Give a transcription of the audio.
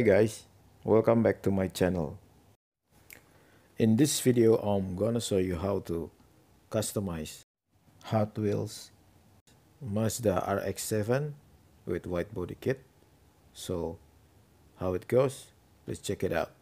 Hi guys, welcome back to my channel. In this video I'm gonna show you how to customize Hot Wheels Mazda RX-7 with wide body kit. So how it goes, let's check it out.